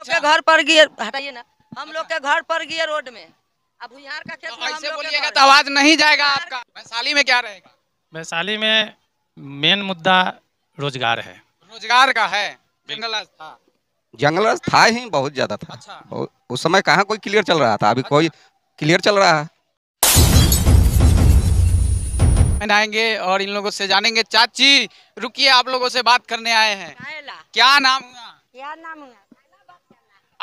के घर पर गिर हटाइए ना। हम लोग के घर पर गिर रोड में। अब भुइहार का खेत तो ऐसे बोलिएगा तो आवाज़ नहीं जाएगा आपका। वैशाली में क्या रहेगा? वैशाली में मेन मुद्दा रोज़गार है। रोज़गार का है। जंगल था। जंगल था ही बहुत ज़्यादा था। अच्छा। उस समय कहाँ कोई क्लियर चल रहा था? अभी अच्छा। कोई क्लियर चल रहा है? आएँगे और इन लोगों से जानेंगे। चाची रुकिए आप लोगों से बात करने आए हैं। क्या नाम हुआ? क्या नाम हुआ?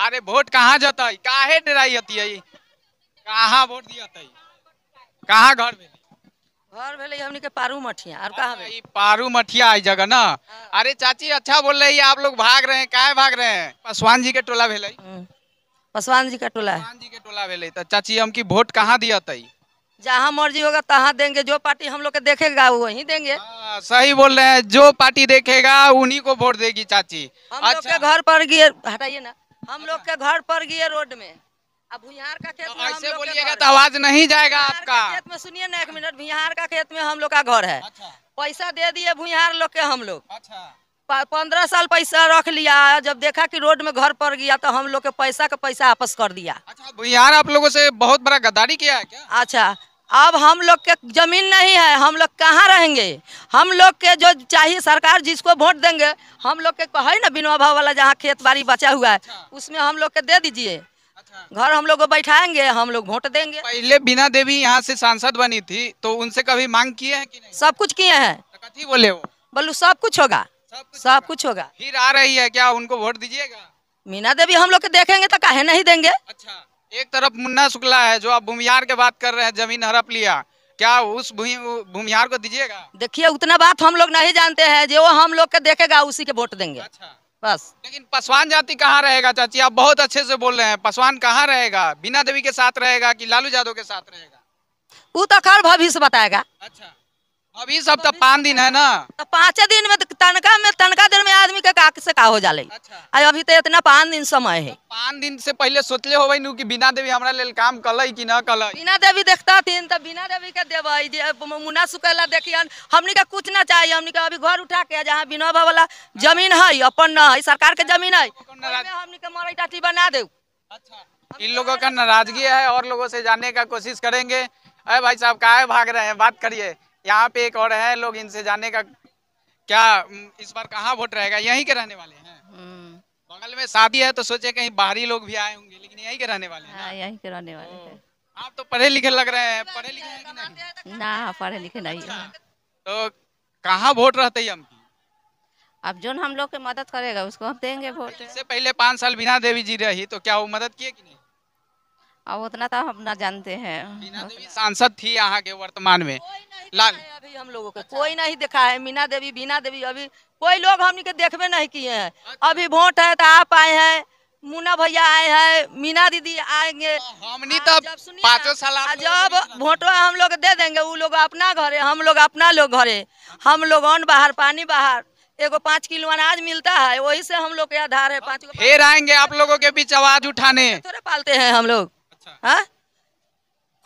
अरे वोट कहाँ जाता है काहे डराई हती है कहाँ वोट दिया था कहाँ घर में घर भेले हमनी के पारू मठिया और कहाँ? ई पारू मठिया आई जगह ना। अरे चाची अच्छा बोल रही है आप लोग भाग रहे हैं काहे भाग रहे हैं? पासवान जी के टोला भेले। हम्म। पासवान जी का टोला। है पासवान जी के टोला भेले। तो चाची हम की वोट कहाँ दिया था जहाँ मर्ज़ी होगा तहाँ देंगे जो पार्टी हम लोग के देखेगा वही देंगे। हाँ, सही बोल रहे हैं जो पार्टी देखेगा उन्हीं को वोट देगी चाची। हम लोग के घर पर गिर हटाइए ना। हम लोग के घर पर गिर रोड में। अब भुइहार का खेत तो ऐसे बोलिएगा तो आवाज़ नहीं जाएगा आपका। खेत में सुनिए ना एक मिनट भुइहार का खेत में हम लोग का घर है। अच्छा। पैसा दे दिए भुइहार लोग के हम लोग। अच्छा। पंद्रह साल पैसा रख लिया जब देखा कि रोड में घर पड़ गया तो हम लोग के पैसा का पैसा वापस कर दिया। अच्छा भुइयार आप लोगों से बहुत बड़ा गद्दारी किया है क्या? अच्छा। अब हम लोग के ज़मीन नहीं है हम लोग कहाँ रहेंगे? हम लोग के जो चाहिए सरकार जिसको वोट देंगे हम लोग के है ना बिनवा भाव वाला जहाँ खेत बाड़ी बचा हुआ है उसमें हम लोग के दे दीजिए। अच्छा। घर हम लोग को बैठाएँगे हम लोग वोट देंगे। पहले बीना देवी यहाँ से सांसद बनी थी तो उनसे कभी मांग किए हैं कि नहीं? सब कुछ किए हैं। तो कथी बोले वो? बोलू सब कुछ होगा। सब कुछ होगा। फिर आ रही है क्या उनको वोट दीजिएगा? मीना देवी हम लोग के देखेंगे तो काहे नहीं देंगे? अच्छा। एक तरफ़ मुन्ना शुक्ला है जो आप भूमिहार के बात कर रहे हैं ज़मीन हड़प लिया। क्या उस भूमि भूमिहार को दीजिएगा? देखिए उतना बात हम लोग नहीं जानते हैं जो हम लोग के देखेगा उसी के वोट देंगे। अच्छा। बस। लेकिन पसवान जाति कहाँ रहेगा चाची? आप बहुत अच्छे से बोल रहे हैं पसवान कहाँ रहेगा? बीना देवी के साथ रहेगा कि लालू यादव के साथ रहेगा? वो तो खैर भविष्य बताएगा। अच्छा। अभी सब तो पाँच दिन है ना। तो पाँचे दिन में तो तनका में तनका दिन में आदमी के का से का हो जाले। अच्छा। अभी तो इतना पाँच दिन समय है। पाँच दिन से पहले सोचले होबे नु कि बीना देवी हमरा लेल काम कलई कि न कलई। बिना देवी देखता थी तो बिना देवी के देव जे मुन्ना सुकेला देखियन हमनी का कुछ ना चाहिए हमनी का अभी घर उठा के जहाँ बिनोबा वाला ज़मीन है अपन न है सरकार के ज़मीन है। हमनी के मरई टाटी बना दे अच्छा। इन लोगों का नाराज़गी है और लोगों से जानने का कोशिश करेंगे। अरे भाई साहब काहे भाग रहे हैं? बात करिए। यहाँ पे एक और है लोग इनसे जानने का क्या इस बार कहाँ वोट रहेगा यहीं के रहने वाले हैं। बगल में शादी है तो सोचे कहीं बाहरी लोग भी आए होंगे लेकिन यहीं के रहने वाले हैं ना? यहीं के रहने वाले थे आप तो पढ़े लिखे लग रहे हैं पढ़े लिखे हैं कि नहीं? ना पढ़े लिखे नहीं है। तो कहाँ वोट रहते हम? अब जो हम लोग के मदद करेगा उसको हम देंगे वोट। इससे पहले पाँच साल बीना देवी जी रही तो क्या वो मदद किए कि नहीं? अब उतना तो हम ना जानते हैं। देवी सांसद थी यहाँ के वर्तमान में। लाल अभी हम लोगों के कोई नहीं देखा है मीना देवी बीना देवी अभी कोई लोग हम के देखबे नहीं किए हैं। अभी वोट है तो आप आए हैं मुन्ना भैया आए हैं मीना दीदी आएँगे। हमनी तो जब सुनिए पाँचों साल जब वोटवा हम लोग दे देंगे वो लोग अपना घरे हम लोग अपना लोग घरे हम लोग अन्न बाहर पानी बाहर। एगो पाँच किलो अनाज मिलता है वही से हम लोग के आधार है पाँच फिर आएँगे आप लोगों के बीच आवाज़ उठाने। थोड़े पालते हैं हम लोग। अच्छा हाँ?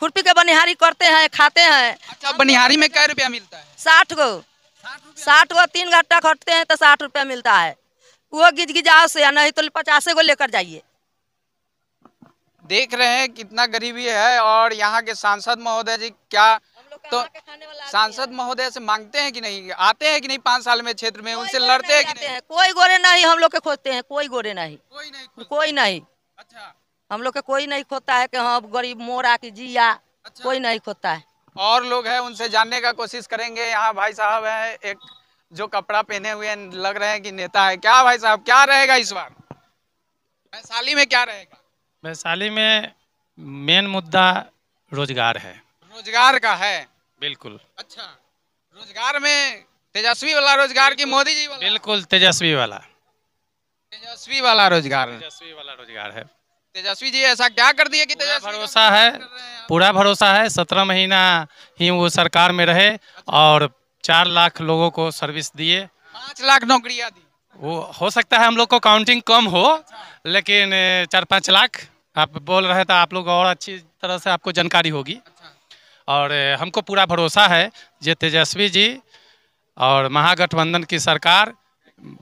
खुरपी के बनिहारी करते हैं खाते हैं। अच्छा बनिहारी में क्या रुपया मिलता है? साठ गो। साठ गो तीन घंटा खटते हैं तो साठ रुपया मिलता है। वो गिज गिजाओ से या नहीं तो पचासे गो लेकर जाइए। देख रहे हैं कितना गरीबी है और यहाँ के सांसद महोदय जी क्या तो सांसद महोदय से मांगते हैं कि नहीं? आते हैं कि नहीं पाँच साल में क्षेत्र में? उनसे लड़ते हैं कि नहीं? कोई गोरे नहीं हम लोग के खोजते हैं कोई गोरे नहीं। कोई नहीं कोई नहीं। अच्छा। हम लोग के कोई नहीं खोता है कि हाँ गरीब मोरा की जिया। अच्छा। कोई नहीं खोता है। और लोग हैं उनसे जानने का कोशिश करेंगे। यहाँ भाई साहब है एक जो कपड़ा पहने हुए लग रहे हैं कि नेता है। क्या भाई साहब क्या रहेगा इस बार? वैशाली में क्या रहेगा? वैशाली में मेन मुद्दा रोज़गार है। रोज़गार का है। बिल्कुल। अच्छा। रोज़गार में तेजस्वी वाला रोज़गार की मोदी जी वाला? बिल्कुल तेजस्वी वाला। तेजस्वी वाला रोज़गार। तेजस्वी वाला रोज़गार है। तेजस्वी जी ऐसा क्या कर दिए कि तेजस्वी भरोसा है? पूरा भरोसा है। सत्रह महीना ही वो सरकार में रहे और चार लाख लोगों को सर्विस दिए। पाँच लाख नौकरियाँ दी। वो हो सकता है हम लोग को काउंटिंग कम हो लेकिन चार पाँच लाख आप बोल रहे थे आप लोग और अच्छी तरह से आपको जानकारी होगी। और हमको पूरा भरोसा है जे तेजस्वी जी और महागठबंधन की सरकार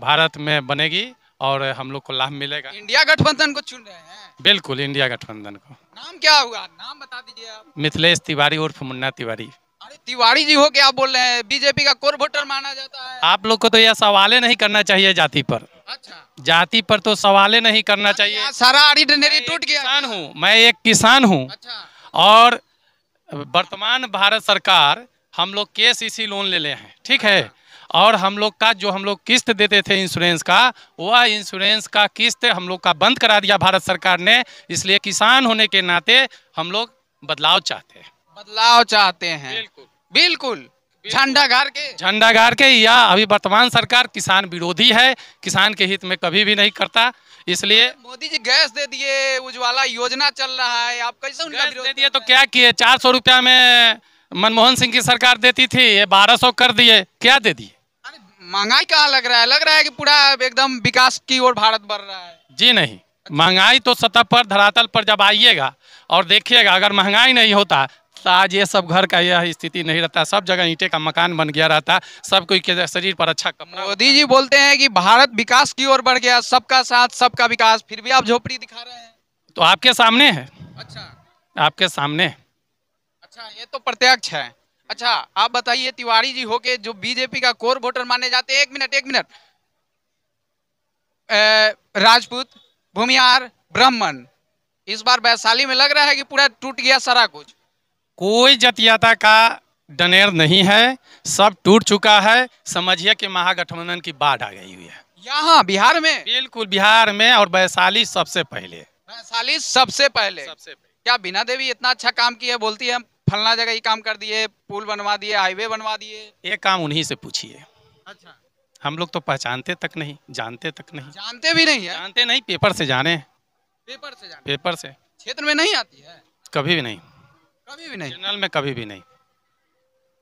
भारत में बनेगी। और हम लोग को लाभ मिलेगा। इंडिया गठबंधन को चुन रहे हैं। बिल्कुल इंडिया गठबंधन को। नाम क्या हुआ? नाम बता दीजिए आप। मिथिलेश तिवारी उर्फ़ मुन्ना तिवारी। अरे तिवारी जी हो के आप बोल रहे हैं? बीजेपी का कोर वोटर माना जाता है। आप लोग को तो यह सवाले नहीं करना चाहिए जाति पर। अच्छा। जाति पर तो सवाले नहीं करना चाहिए। सारा आर्डिनरी टूट गया। किसान हूँ मैं एक किसान हूँ। अच्छा। और वर्तमान भारत सरकार हम लोग के सी लोन ले ले हैं। ठीक है? और हम लोग का जो हम लोग किस्त देते थे इंश्योरेंस का वह इंश्योरेंस का किस्त हम लोग का बंद करा दिया भारत सरकार ने। इसलिए किसान होने के नाते हम लोग बदलाव चाहते हैं। बदलाव चाहते हैं। बिल्कुल। बिल्कुल। झंडा गाड़ के। झंडा गाड़ के या अभी वर्तमान सरकार किसान विरोधी है किसान के हित में कभी भी नहीं करता। इसलिए मोदी जी गैस दे दिए उज्ज्वला योजना चल रहा है। आप कैसे उनका विरोध दे दिए तो क्या किए? चार सौ रुपया में मनमोहन सिंह की सरकार देती थी ये बारह सौ कर दिए क्या दे दिए? महँगाई कहाँ लग रहा है? लग रहा है कि पूरा एकदम विकास की ओर भारत बढ़ रहा है। जी नहीं महँगाई तो सतह पर धरातल पर जब आइएगा और देखिएगा अगर महँगाई नहीं होता तो आज ये सब घर का यह स्थिति नहीं रहता सब जगह ईंटे का मकान बन गया रहता सब कोई के शरीर पर अच्छा कपड़ा मोदी जी बोलते हैं कि भारत विकास की ओर बढ़ गया सबका साथ सबका विकास फिर भी आप झोपड़ी दिखा रहे हैं। तो आपके सामने है। अच्छा। आपके सामने अच्छा ये तो प्रत्यक्ष है। अच्छा आप बताइए तिवारी जी होके जो बीजेपी का कोर वोटर माने जाते हैं। एक मिनट एक मिनट। राजपूत भूमियार ब्राह्मण। इस बार वैशाली में लग रहा है कि पूरा टूट गया सारा कुछ। कोई जातीयता का डनेर नहीं है। सब टूट चुका है। समझिए कि महागठबंधन की बाढ़ आ गई हुई है। यहाँ बिहार में? बिल्कुल बिहार में और वैशाली सबसे पहले। वैशाली सबसे पहले। सबसे पहले। क्या बीना देवी इतना अच्छा काम किया बोलती है फलना जगह ही काम कर दिए पुल बनवा दिए हाईवे बनवा दिए। ये काम उन्हीं से पूछिए। अच्छा। हम लोग तो पहचानते तक नहीं जानते तक नहीं। जानते भी नहीं है। जानते नहीं पेपर से जाने। पेपर से जाने। पेपर से। क्षेत्र में नहीं आती है? कभी भी नहीं। कभी भी नहीं। जनरल में कभी भी नहीं।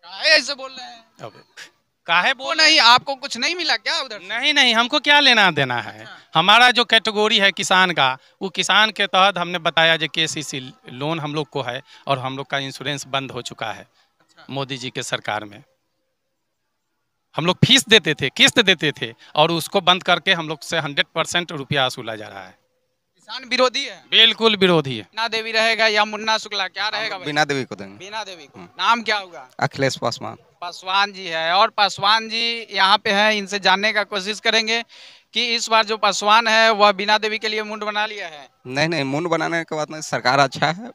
ऐसे बोल रहे हैं? अब काहे वो बोल नहीं आपको कुछ नहीं मिला क्या उधर नहीं नहीं हमको क्या लेना देना है? हमारा जो कैटेगोरी है किसान का वो किसान के तहत हमने बताया जो के सी लोन हम लोग को है और हम लोग का इंश्योरेंस बंद हो चुका है अच्छा। मोदी जी के सरकार में। हम लोग फ़ीस देते थे किस्त देते थे और उसको बंद करके हम लोग से हंड्रेड परसेंट रुपया वसूला जा रहा है। किसान विरोधी है? बिल्कुल विरोधी है। बीना देवी रहेगा या मुन्ना शुक्ला क्या रहेगा? बिना देवी को देंगे। बीना देवी को। नाम क्या होगा? अखिलेश पासवान। पासवान जी है और पासवान जी यहाँ पे हैं इनसे जानने का कोशिश करेंगे कि इस बार जो पासवान है वह बीना देवी के लिए मुंड बना लिया है। नहीं नहीं मुंड बनाने के बाद नहीं सरकार अच्छा है।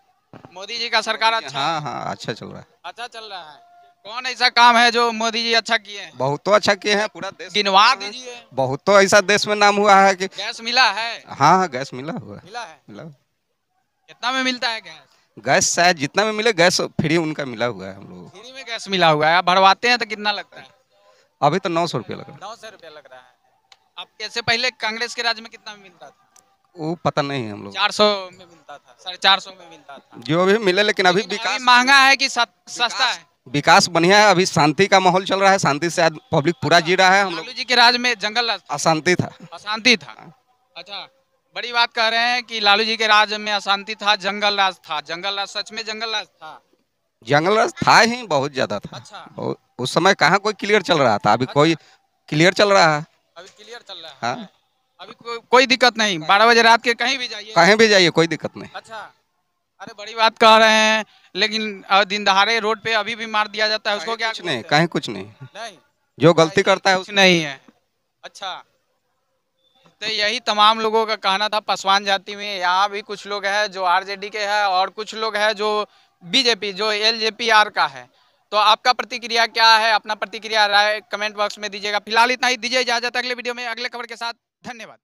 मोदी जी का सरकार अच्छा हाँ? हाँ अच्छा चल रहा है। अच्छा चल रहा है। कौन ऐसा काम है जो मोदी जी अच्छा किए हैं? बहुत तो अच्छा किए हैं पूरा देश गिनवा दीजिए। बहुत तो ऐसा देश में नाम हुआ है कि गैस मिला है? हाँ हाँ गैस मिला हुआ मिला है? मिला कितना में मिलता है गैस? गैस शायद जितना में मिले गैस फ्री उनका मिला हुआ है हम लोगों फ्री में गैस मिला हुआ है। आप भरवाते हैं तो कितना लगता है? अभी तो नौ सौ रुपया लग रहा है। नौ सौ रुपया लग रहा है। अब कैसे पहले कांग्रेस के राज्य में कितना में मिलता था? वो पता नहीं है हम लोग चार सौ में मिलता था। साढ़े चार सौ में मिलता था। जो भी मिले लेकिन अभी विकास महँगा है कि सत- सस्ता है? विकास बढ़िया है। अभी शांति का माहौल चल रहा है। शांति से आज पब्लिक पूरा जी रहा है हम लोग। जी के राज में जंगल अशांति था। अशांति था। अच्छा। बड़ी बात कह रहे हैं कि लालू जी के राज में अशांति था जंगल राज था। जंगल राज सच में जंगल राज था? जंगल राज था ही बहुत ज़्यादा था। अच्छा। उस समय कहाँ कोई क्लियर चल रहा था? अभी कोई क्लियर चल रहा है? अभी क्लियर चल रहा है। हाँ। अभी को, कोई दिक्कत नहीं। बारह बजे रात के कहीं भी जाइए। कहीं भी जाइए कोई दिक्कत नहीं। अच्छा। अरे बड़ी बात कह रहे हैं लेकिन दिन दहाड़े रोड पे अभी भी मार दिया जाता है उसको क्या कुछ नहीं कहीं कुछ नहीं। नहीं। जो गलती करता है कुछ नहीं है। अच्छा। तो यही तमाम लोगों का कहना था। पासवान जाति में यहाँ भी कुछ लोग हैं जो आरजेडी के हैं और कुछ लोग हैं जो बीजेपी, जो एलजेपीआर का है। तो आपका प्रतिक्रिया क्या है? अपना प्रतिक्रिया राय कमेंट बॉक्स में दीजिएगा। फ़िलहाल इतना ही। दीजिए इजाज़त अगले वीडियो में, अगले खबर के साथ। धन्यवाद।